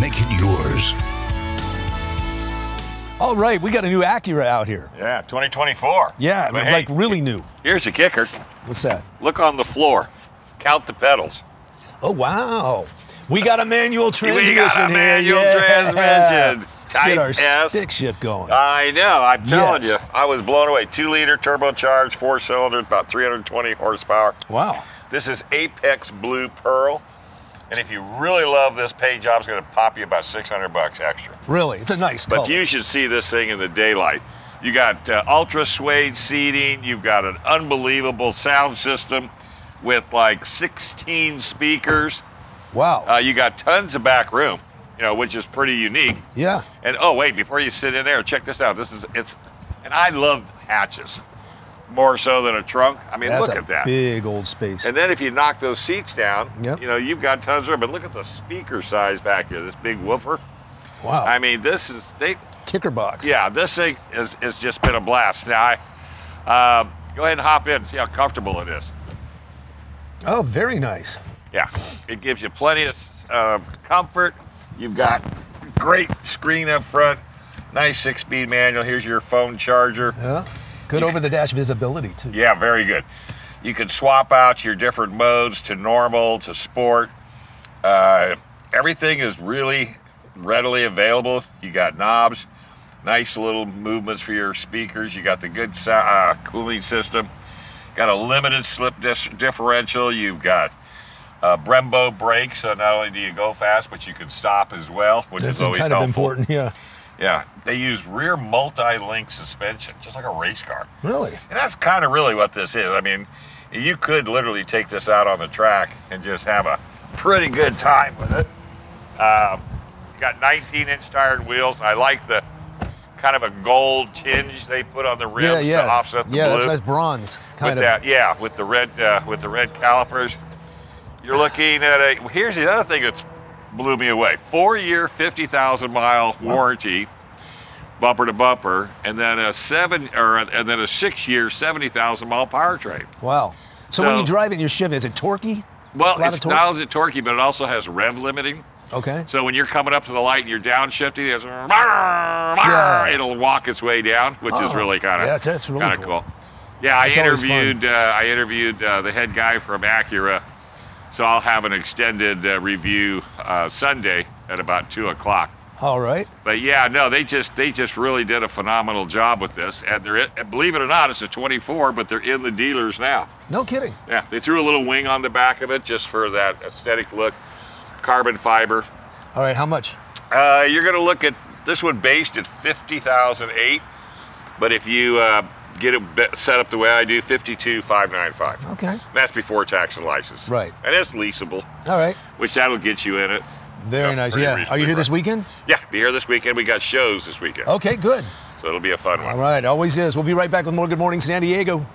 Make it yours. All right, we got a new Acura out here. Yeah, 2024. Yeah, But like hey, really new. Here's the kicker. What's that? Look on the floor. Count the pedals. Oh wow, we got a manual transmission we got a here. manual yeah. transmission. Let's Type get our S. stick shift going. I know. I'm telling Yes. you, I was blown away. Two liter turbocharged, four cylinder, about 320 horsepower. wow. This is Apex Blue Pearl. And if you really love this paint job, it's going to pop you about 600 bucks extra. Really, it's a nice But color. you should see this thing in the daylight. You got uh, ultra suede seating. You've got an unbelievable sound system with like 16 speakers. wow. Uh, you got tons of back room, you know, which is pretty unique. yeah. And oh wait, before you sit in there, check this out. This is it's, and I love hatches more so than a trunk. I mean, That's look at that. big old space. And then if you knock those seats down, Yep. you know, you've got tons of room. But look at the speaker size back here. This big woofer. wow. I mean, this is they. Kicker box. Yeah, this thing has, has just been a blast. Now, I um, go ahead and hop in and see how comfortable it is. Oh, very nice. Yeah, it gives you plenty of uh, comfort. You've got great screen up front, nice six-speed manual. Here's your phone charger. Yeah. Good over the dash visibility too. Yeah, very good. You can swap out your different modes to normal, to sport. Uh, everything is really readily available. You got knobs, nice little movements for your speakers. You got the good uh, cooling system. Got a limited slip dis- differential. You've got uh, Brembo brakes, so not only do you go fast, but you can stop as well, which That's is always kind of helpful. important. Yeah. Yeah, they use rear multi-link suspension, just like a race car. Really. And that's kind of really what this is. I mean, you could literally take this out on the track and just have a pretty good time with it. Um, got 19 inch tired wheels. I like the kind of a gold tinge they put on the rims Yeah, yeah. to offset the yeah, blue. that's nice bronze kind with of. that, yeah, with the red uh, with the red calipers. You're looking at a. Here's the other thing that's blew me away: four year, 50,000 mile warranty, bumper to bumper, and then a seven or and then a six year, 70,000 mile powertrain. Wow. So, when So- you drive it in your Chevy, is it torquey? Well, it's torque? not only it torquey, but it also has rev limiting. Okay. So when you're coming up to the light and you're downshifting, it's Yeah. it'll walk its way down, which is Oh, really kind of yeah, that's- that's really cool. cool. Yeah, I interviewed uh, I interviewed uh, the head guy from Acura, so I'll have an extended uh, review uh, Sunday at about two o'clock. All right. But yeah, no, they just they just really did a phenomenal job with this, and they're believe it or not, it's a 24, but they're in the dealers now. No kidding. Yeah, they threw a little wing on the back of it just for that aesthetic look. Carbon fiber. All right. How much? Uh, you're going to look at this one based at 50,008, but if you uh, get it set up the way I do, 52,595. Okay. That's before tax and license. Right. And it's leasable, All right. which that'll get you in it. Very nice. Yeah. Are you here this weekend? Yeah, be here this weekend. We got shows this weekend, Okay. Good. so it'll be a fun one. All right. Always is. We'll be right back with more Good Morning San Diego.